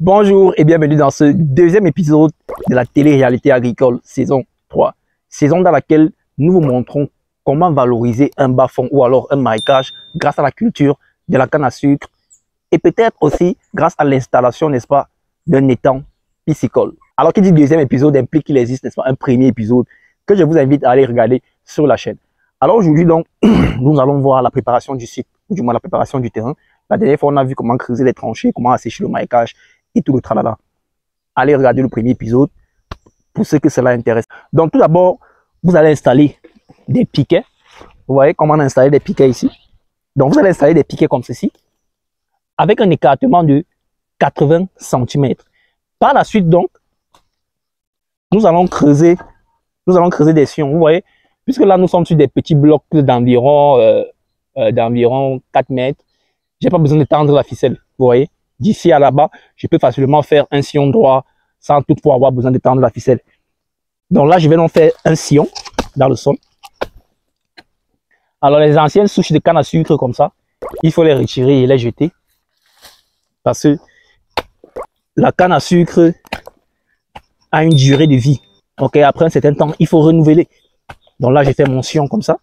Bonjour et bienvenue dans ce deuxième épisode de la télé-réalité agricole saison 3. Saison dans laquelle nous vous montrons comment valoriser un bas-fond ou alors un marécage grâce à la culture de la canne à sucre et peut-être aussi grâce à l'installation, n'est-ce pas, d'un étang piscicole. Alors qui dit deuxième épisode implique qu'il existe, n'est-ce pas, un premier épisode que je vous invite à aller regarder sur la chaîne. Alors aujourd'hui donc, nous allons voir la préparation du site, ou du moins la préparation du terrain. La dernière fois, on a vu comment creuser les tranchées, comment assécher le marécage et tout le tralala. Allez regarder le premier épisode pour ceux que cela intéresse. Donc tout d'abord, vous allez installer des piquets. Vous voyez comment on a installé des piquets ici? Donc vous allez installer des piquets comme ceci, avec un écartement de 80 cm. Par la suite donc, nous allons creuser, nous allons creuser des sillons. Vous voyez, puisque là nous sommes sur des petits blocs d'environ euh, euh, d'environ 4 mètres, j'ai pas besoin de tendre la ficelle. Vous voyez, d'ici à là-bas, je peux facilement faire un sillon droit sans toutefois avoir besoin de tendre la ficelle. Donc là, je vais donc faire un sillon dans le sol. Alors les anciennes souches de canne à sucre comme ça, il faut les retirer et les jeter. Parce que la canne à sucre a une durée de vie. Ok, après un certain temps, il faut renouveler. Donc là, j'ai fait mon sillon comme ça.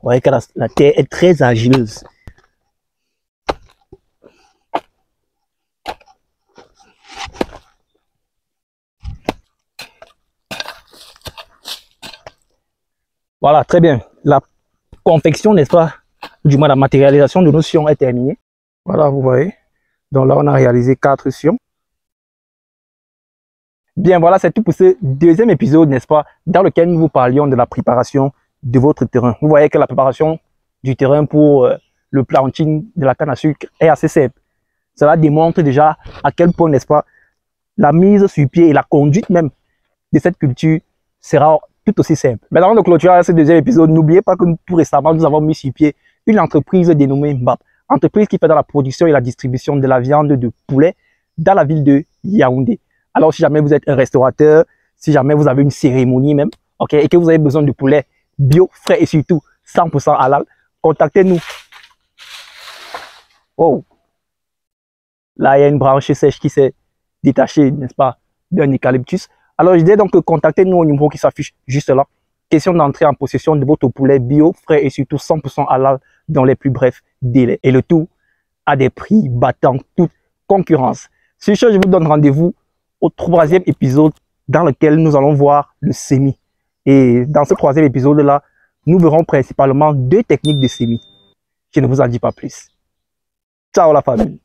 Vous voyez que la, terre est très agileuse. Voilà, très bien. La confection, n'est-ce pas, du moins la matérialisation de nos sillons est terminée. Voilà, vous voyez. Donc là, on a réalisé quatre sillons. Bien, voilà, c'est tout pour ce deuxième épisode, n'est-ce pas, dans lequel nous vous parlions de la préparation de votre terrain. Vous voyez que la préparation du terrain pour euh, le planting de la canne à sucre est assez simple. Cela démontre déjà à quel point, n'est-ce pas, la mise sur pied et la conduite même de cette culture sera tout aussi simple. Mais avant de clôturer ce deuxième épisode, n'oubliez pas que tout récemment, nous avons mis sur pied une entreprise dénommée MBAP entreprise qui fait dans la production et la distribution de la viande de poulet dans la ville de Yaoundé. Alors, si jamais vous êtes un restaurateur, si jamais vous avez une cérémonie même, ok, et que vous avez besoin de poulet bio, frais et surtout 100% halal, contactez-nous. Oh, là, il y a une branche sèche qui s'est détachée, n'est-ce pas, d'un eucalyptus. Alors, je dis donc contactez-nous au numéro qui s'affiche juste là. Question d'entrer en possession de votre poulet bio, frais et surtout 100% halal dans les plus brefs délais. Et le tout à des prix battant toute concurrence. Sur ce, je vous donne rendez-vous au troisième épisode dans lequel nous allons voir le sémi. Et dans ce troisième épisode-là, nous verrons principalement deux techniques de sémi. Je ne vous en dis pas plus. Ciao la famille